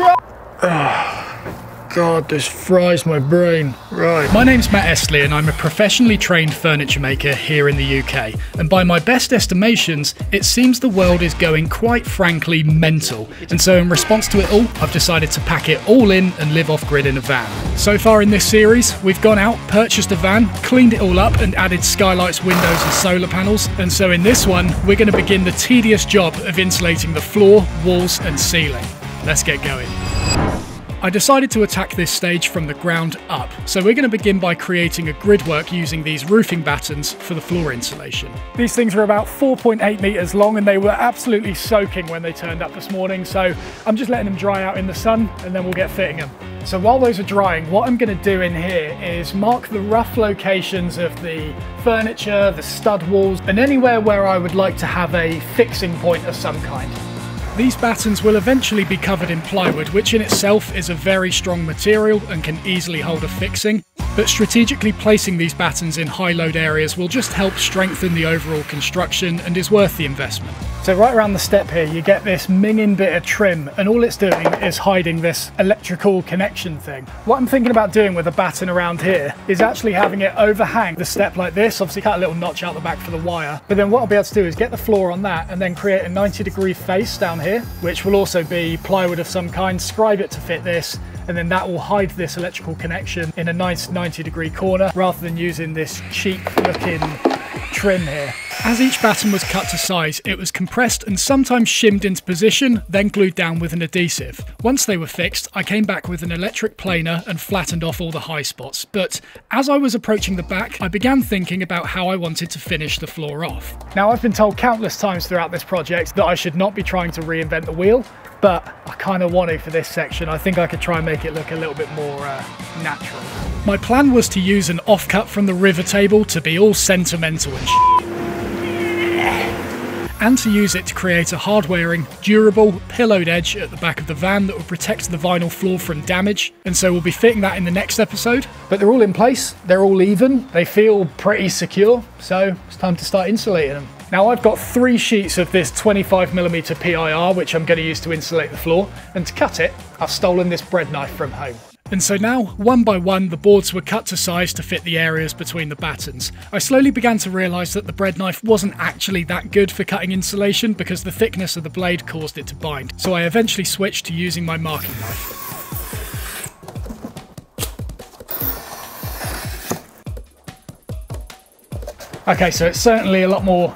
God, this fries my brain. Right. My name's Matt Estlea and I'm a professionally trained furniture maker here in the UK. And by my best estimations, it seems the world is going quite frankly mental. And so in response to it all, I've decided to pack it all in and live off grid in a van. So far in this series, we've gone out, purchased a van, cleaned it all up and added skylights, windows and solar panels. And so in this one, we're going to begin the tedious job of insulating the floor, walls and ceiling. Let's get going. I decided to attack this stage from the ground up, so we're going to begin by creating a gridwork using these roofing battens for the floor insulation. These things are about 4.8 metres long and they were absolutely soaking when they turned up this morning, so I'm just letting them dry out in the sun and then we'll get fitting them. So while those are drying, what I'm going to do in here is mark the rough locations of the furniture, the stud walls, and anywhere where I would like to have a fixing point of some kind. These battens will eventually be covered in plywood, which in itself is a very strong material and can easily hold a fixing, but strategically placing these battens in high load areas will just help strengthen the overall construction and is worth the investment. So right around the step here you get this minging bit of trim and all it's doing is hiding this electrical connection thing. What I'm thinking about doing with a batten around here is actually having it overhang the step like this, obviously cut a little notch out the back for the wire, but then what I'll be able to do is get the floor on that and then create a 90 degree face down here, which will also be plywood of some kind, scribe it to fit this, and then that will hide this electrical connection in a nice 90 degree corner rather than using this cheap looking trim here. As each batten was cut to size, it was compressed and sometimes shimmed into position, then glued down with an adhesive. Once they were fixed, I came back with an electric planer and flattened off all the high spots. But as I was approaching the back, I began thinking about how I wanted to finish the floor off. Now, I've been told countless times throughout this project that I should not be trying to reinvent the wheel, but I kind of want to for this section. I think I could try and make it look a little bit more uh, natural. My plan was to use an offcut from the river table to be all sentimental and and to use it to create a hard-wearing, durable, pillowed edge at the back of the van that will protect the vinyl floor from damage. And so we'll be fitting that in the next episode. But they're all in place, they're all even, they feel pretty secure, so it's time to start insulating them. Now I've got three sheets of this 25mm PIR which I'm going to use to insulate the floor, and to cut it, I've stolen this bread knife from home. And so now, one by one, the boards were cut to size to fit the areas between the battens. I slowly began to realise that the bread knife wasn't actually that good for cutting insulation because the thickness of the blade caused it to bind, so I eventually switched to using my marking knife. Okay, so it's certainly a lot more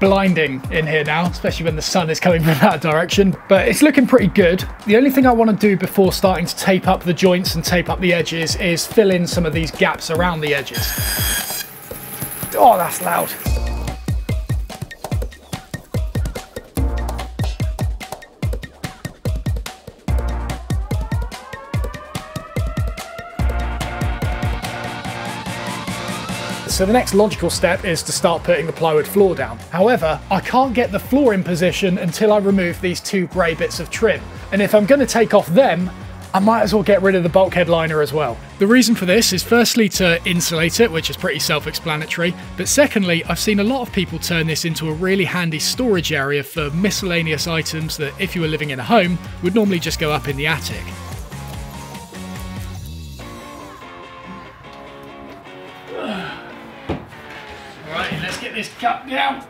blinding in here now, especially when the sun is coming from that direction, but it's looking pretty good. The only thing I want to do before starting to tape up the joints and tape up the edges is fill in some of these gaps around the edges. Oh, that's loud. So the next logical step is to start putting the plywood floor down. However, I can't get the floor in position until I remove these two grey bits of trim. And if I'm going to take off them, I might as well get rid of the bulkhead liner as well. The reason for this is firstly to insulate it, which is pretty self-explanatory, but secondly, I've seen a lot of people turn this into a really handy storage area for miscellaneous items that if you were living in a home, would normally just go up in the attic. This cup down.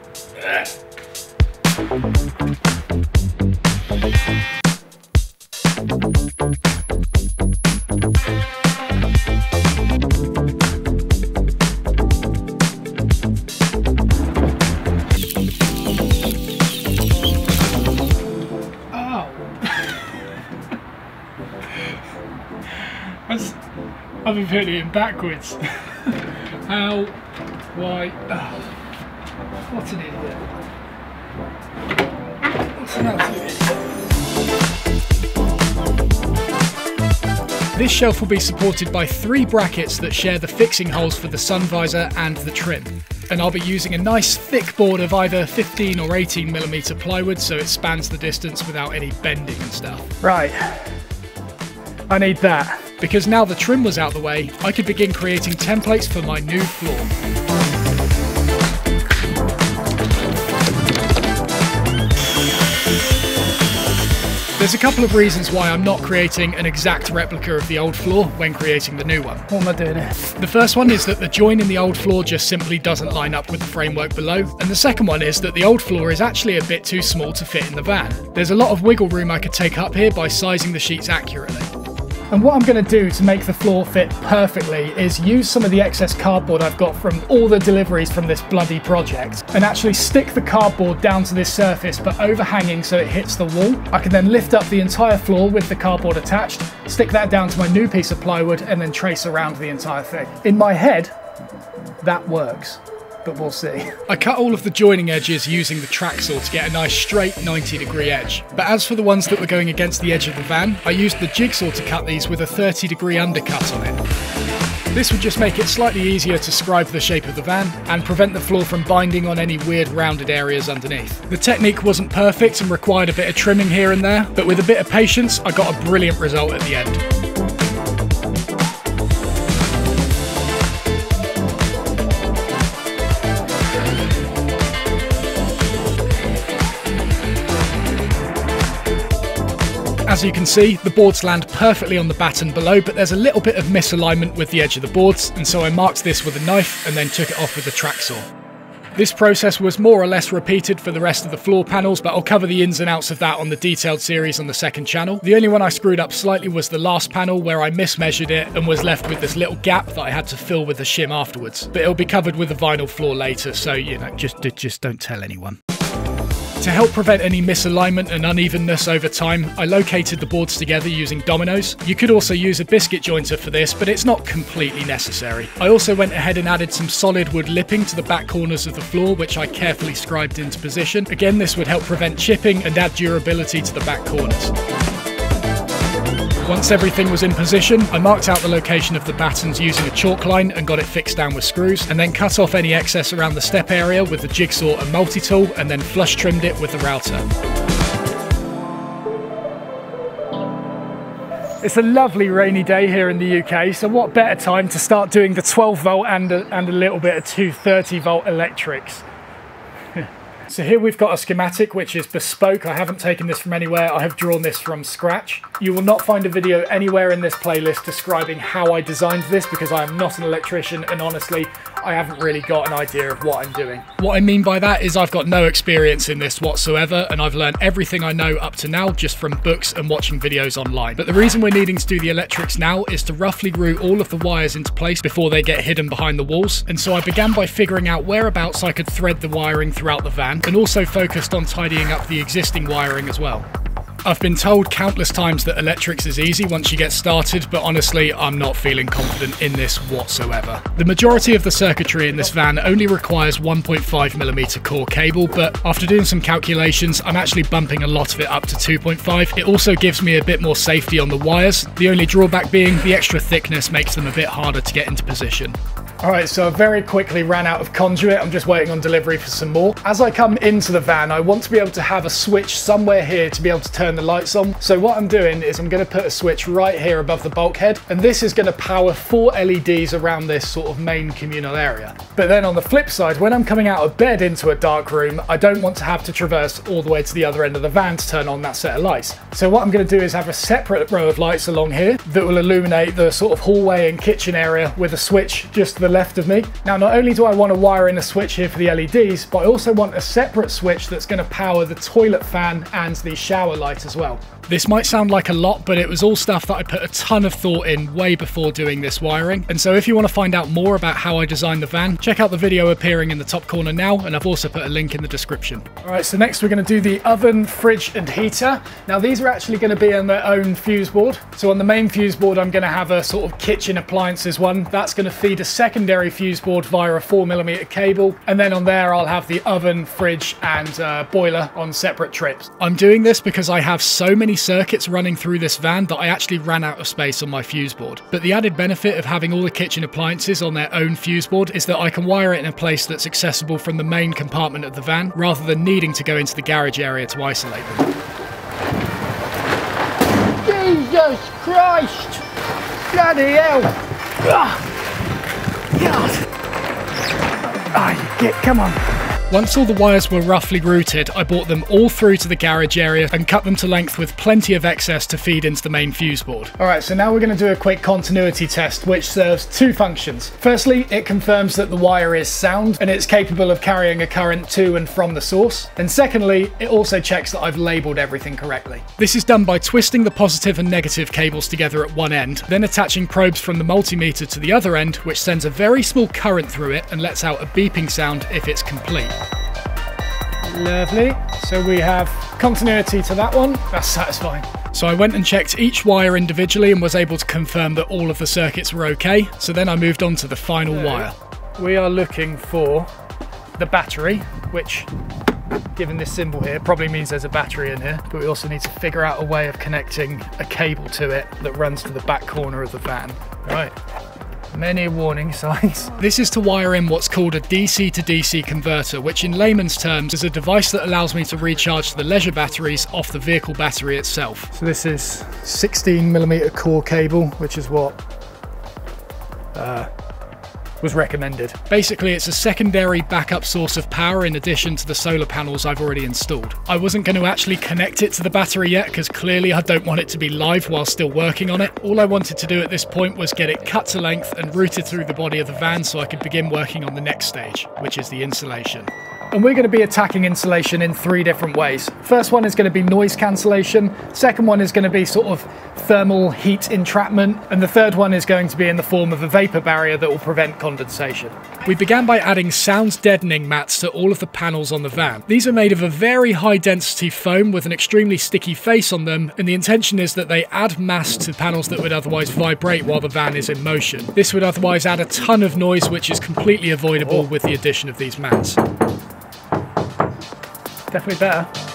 Oh. I've been putting it backwards. How? Why? Oh. What an idiot. What an absolute This shelf will be supported by three brackets that share the fixing holes for the sun visor and the trim. And I'll be using a nice thick board of either 15 or 18 millimeter plywood so it spans the distance without any bending and stuff. Right. I need that. Because now the trim was out the way, I could begin creating templates for my new floor. There's a couple of reasons why I'm not creating an exact replica of the old floor when creating the new one. What am I doing here? The first one is that the join in the old floor just simply doesn't line up with the framework below, and the second one is that the old floor is actually a bit too small to fit in the van. There's a lot of wiggle room I could take up here by sizing the sheets accurately. And what I'm going to do to make the floor fit perfectly is use some of the excess cardboard I've got from all the deliveries from this bloody project and actually stick the cardboard down to this surface but overhanging so it hits the wall. I can then lift up the entire floor with the cardboard attached, stick that down to my new piece of plywood and then trace around the entire thing. In my head, that works but we'll see. I cut all of the joining edges using the track saw to get a nice straight 90 degree edge. But as for the ones that were going against the edge of the van, I used the jigsaw to cut these with a 30 degree undercut on it. This would just make it slightly easier to scribe the shape of the van and prevent the floor from binding on any weird rounded areas underneath. The technique wasn't perfect and required a bit of trimming here and there, but with a bit of patience, I got a brilliant result at the end. As you can see, the boards land perfectly on the batten below, but there's a little bit of misalignment with the edge of the boards, and so I marked this with a knife and then took it off with a track saw. This process was more or less repeated for the rest of the floor panels, but I'll cover the ins and outs of that on the detailed series on the second channel. The only one I screwed up slightly was the last panel where I mismeasured it and was left with this little gap that I had to fill with a shim afterwards. But it'll be covered with a vinyl floor later, so you know, just just don't tell anyone. To help prevent any misalignment and unevenness over time, I located the boards together using dominoes. You could also use a biscuit jointer for this, but it's not completely necessary. I also went ahead and added some solid wood lipping to the back corners of the floor, which I carefully scribed into position. Again, this would help prevent chipping and add durability to the back corners. Once everything was in position, I marked out the location of the battens using a chalk line and got it fixed down with screws, and then cut off any excess around the step area with the jigsaw and multi-tool, and then flush trimmed it with the router. It's a lovely rainy day here in the UK, so what better time to start doing the 12 volt and a, and a little bit of 230 volt electrics. So here we've got a schematic which is bespoke. I haven't taken this from anywhere. I have drawn this from scratch. You will not find a video anywhere in this playlist describing how I designed this because I am not an electrician and honestly, I haven't really got an idea of what I'm doing. What I mean by that is I've got no experience in this whatsoever and I've learned everything I know up to now just from books and watching videos online. But the reason we're needing to do the electrics now is to roughly route all of the wires into place before they get hidden behind the walls. And so I began by figuring out whereabouts I could thread the wiring throughout the van and also focused on tidying up the existing wiring as well. I've been told countless times that electrics is easy once you get started, but honestly, I'm not feeling confident in this whatsoever. The majority of the circuitry in this van only requires 1.5mm core cable, but after doing some calculations, I'm actually bumping a lot of it up to 2.5. It also gives me a bit more safety on the wires, the only drawback being the extra thickness makes them a bit harder to get into position. Alright, so I very quickly ran out of conduit. I'm just waiting on delivery for some more. As I come into the van, I want to be able to have a switch somewhere here to be able to turn the lights on. So what I'm doing is I'm going to put a switch right here above the bulkhead, and this is going to power four LEDs around this sort of main communal area. But then on the flip side, when I'm coming out of bed into a dark room, I don't want to have to traverse all the way to the other end of the van to turn on that set of lights. So what I'm going to do is have a separate row of lights along here that will illuminate the sort of hallway and kitchen area with a switch just the left of me. Now, not only do I want to wire in a switch here for the LEDs, but I also want a separate switch that's going to power the toilet fan and the shower light as well. This might sound like a lot, but it was all stuff that I put a ton of thought in way before doing this wiring. And so if you want to find out more about how I designed the van, check out the video appearing in the top corner now, and I've also put a link in the description. All right, so next we're going to do the oven, fridge, and heater. Now these are actually going to be on their own fuse board. So on the main fuse board, I'm going to have a sort of kitchen appliances one. That's going to feed a secondary fuse board via a four millimeter cable. And then on there, I'll have the oven, fridge, and uh, boiler on separate trips. I'm doing this because I have so many circuits running through this van that I actually ran out of space on my fuse board. But the added benefit of having all the kitchen appliances on their own fuse board is that I can wire it in a place that's accessible from the main compartment of the van rather than needing to go into the garage area to isolate them. Jesus Christ! Bloody hell! Ugh. God! Ah, you get, come on. Once all the wires were roughly routed, I brought them all through to the garage area and cut them to length with plenty of excess to feed into the main fuse board. Alright, so now we're going to do a quick continuity test which serves two functions. Firstly, it confirms that the wire is sound and it's capable of carrying a current to and from the source. And secondly, it also checks that I've labelled everything correctly. This is done by twisting the positive and negative cables together at one end, then attaching probes from the multimeter to the other end, which sends a very small current through it and lets out a beeping sound if it's complete. Lovely. So we have continuity to that one. That's satisfying. So I went and checked each wire individually and was able to confirm that all of the circuits were okay. So then I moved on to the final so wire. We are looking for the battery, which given this symbol here probably means there's a battery in here but we also need to figure out a way of connecting a cable to it that runs to the back corner of the van right many warning signs. This is to wire in what's called a DC to DC converter, which in layman's terms is a device that allows me to recharge the leisure batteries off the vehicle battery itself. So this is 16 millimeter core cable, which is what uh, was recommended. Basically, it's a secondary backup source of power in addition to the solar panels I've already installed. I wasn't going to actually connect it to the battery yet because clearly I don't want it to be live while still working on it. All I wanted to do at this point was get it cut to length and routed through the body of the van so I could begin working on the next stage, which is the insulation. And we're going to be attacking insulation in three different ways. First one is going to be noise cancellation. Second one is going to be sort of thermal heat entrapment. And the third one is going to be in the form of a vapor barrier that will prevent condensation. We began by adding sound deadening mats to all of the panels on the van. These are made of a very high density foam with an extremely sticky face on them. And the intention is that they add mass to panels that would otherwise vibrate while the van is in motion. This would otherwise add a ton of noise, which is completely avoidable with the addition of these mats definitely better.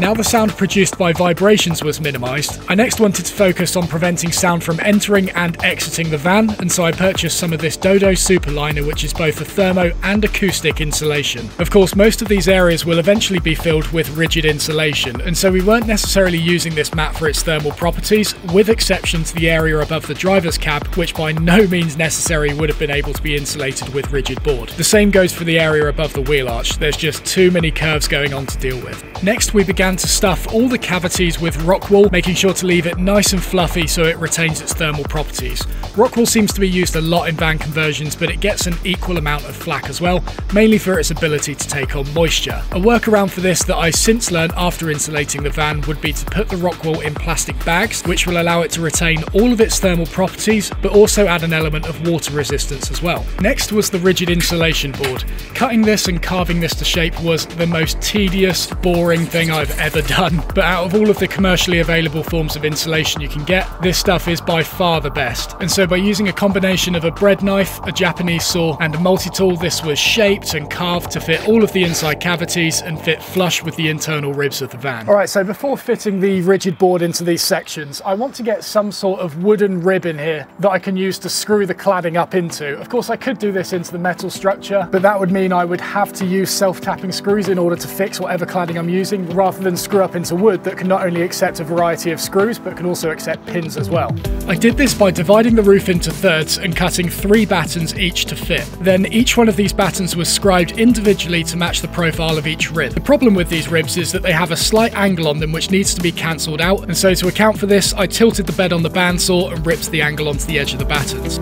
Now the sound produced by vibrations was minimised, I next wanted to focus on preventing sound from entering and exiting the van, and so I purchased some of this Dodo Superliner which is both a thermo and acoustic insulation. Of course most of these areas will eventually be filled with rigid insulation, and so we weren't necessarily using this mat for its thermal properties, with exception to the area above the driver's cab, which by no means necessary would have been able to be insulated with rigid board. The same goes for the area above the wheel arch, there's just too many curves going on to deal with. Next we began to stuff all the cavities with rock wool, making sure to leave it nice and fluffy so it retains its thermal properties. Rock wool seems to be used a lot in van conversions, but it gets an equal amount of flack as well, mainly for its ability to take on moisture. A workaround for this that I since learned after insulating the van would be to put the rock wool in plastic bags, which will allow it to retain all of its thermal properties, but also add an element of water resistance as well. Next was the rigid insulation board. Cutting this and carving this to shape was the most tedious, boring thing I've ever done, but out of all of the commercially available forms of insulation you can get, this stuff is by far the best. And so by using a combination of a bread knife, a Japanese saw, and a multi-tool, this was shaped and carved to fit all of the inside cavities and fit flush with the internal ribs of the van. All right, so before fitting the rigid board into these sections, I want to get some sort of wooden rib in here that I can use to screw the cladding up into. Of course, I could do this into the metal structure, but that would mean I would have to use self-tapping screws in order to fix whatever cladding I'm using, rather than screw up into wood that can not only accept a variety of screws, but can also accept pins as well. I did this by dividing the roof into thirds and cutting three battens each to fit. Then each one of these battens was scribed individually to match the profile of each rib. The problem with these ribs is that they have a slight angle on them which needs to be cancelled out, and so to account for this, I tilted the bed on the bandsaw and ripped the angle onto the edge of the battens.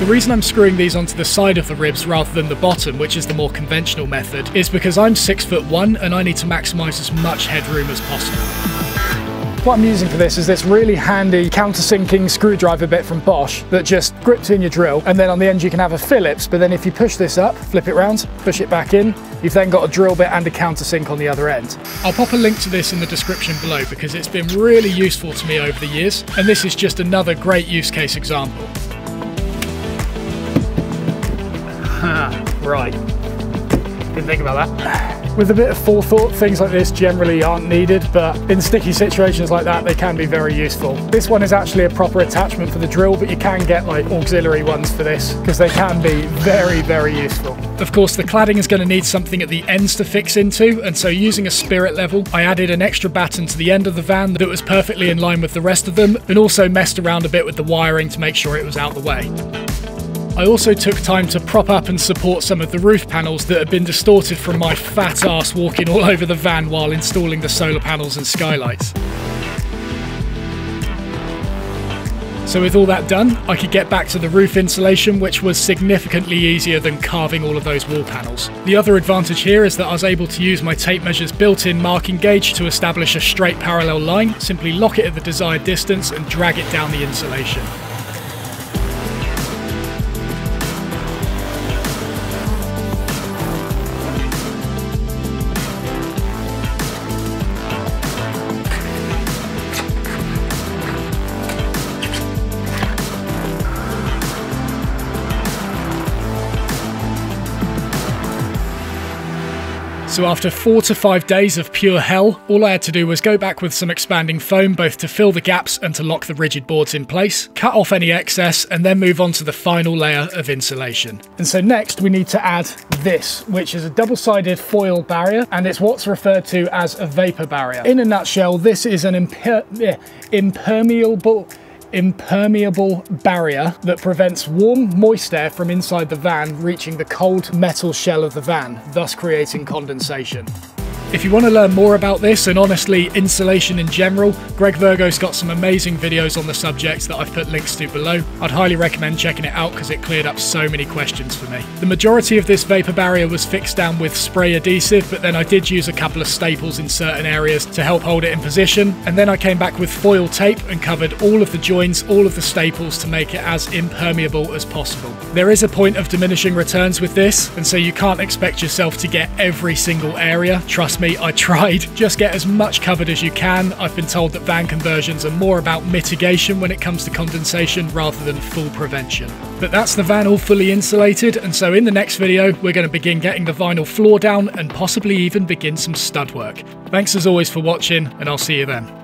The reason I'm screwing these onto the side of the ribs rather than the bottom, which is the more conventional method, is because I'm 6 foot 1 and I need to maximise as much headroom as possible. What I'm using for this is this really handy countersinking screwdriver bit from Bosch that just grips in your drill and then on the end you can have a Phillips but then if you push this up, flip it round, push it back in, you've then got a drill bit and a countersink on the other end. I'll pop a link to this in the description below because it's been really useful to me over the years and this is just another great use case example. right. Didn't think about that. With a bit of forethought, things like this generally aren't needed, but in sticky situations like that, they can be very useful. This one is actually a proper attachment for the drill, but you can get like auxiliary ones for this because they can be very, very useful. Of course, the cladding is going to need something at the ends to fix into, and so using a spirit level, I added an extra batten to the end of the van that was perfectly in line with the rest of them, and also messed around a bit with the wiring to make sure it was out of the way. I also took time to prop up and support some of the roof panels that had been distorted from my fat ass walking all over the van while installing the solar panels and skylights. So with all that done, I could get back to the roof insulation, which was significantly easier than carving all of those wall panels. The other advantage here is that I was able to use my tape measure's built-in marking gauge to establish a straight parallel line, simply lock it at the desired distance and drag it down the insulation. So after four to five days of pure hell, all I had to do was go back with some expanding foam both to fill the gaps and to lock the rigid boards in place, cut off any excess, and then move on to the final layer of insulation. And so next we need to add this, which is a double-sided foil barrier, and it's what's referred to as a vapor barrier. In a nutshell, this is an imper impermeable impermeable barrier that prevents warm, moist air from inside the van reaching the cold metal shell of the van, thus creating condensation. If you want to learn more about this and honestly insulation in general, Greg Virgoe's got some amazing videos on the subject that I've put links to below. I'd highly recommend checking it out because it cleared up so many questions for me. The majority of this vapor barrier was fixed down with spray adhesive, but then I did use a couple of staples in certain areas to help hold it in position. And then I came back with foil tape and covered all of the joints, all of the staples to make it as impermeable as possible. There is a point of diminishing returns with this, and so you can't expect yourself to get every single area. Trust me me, I tried. Just get as much covered as you can. I've been told that van conversions are more about mitigation when it comes to condensation rather than full prevention. But that's the van all fully insulated, and so in the next video, we're going to begin getting the vinyl floor down and possibly even begin some stud work. Thanks as always for watching, and I'll see you then.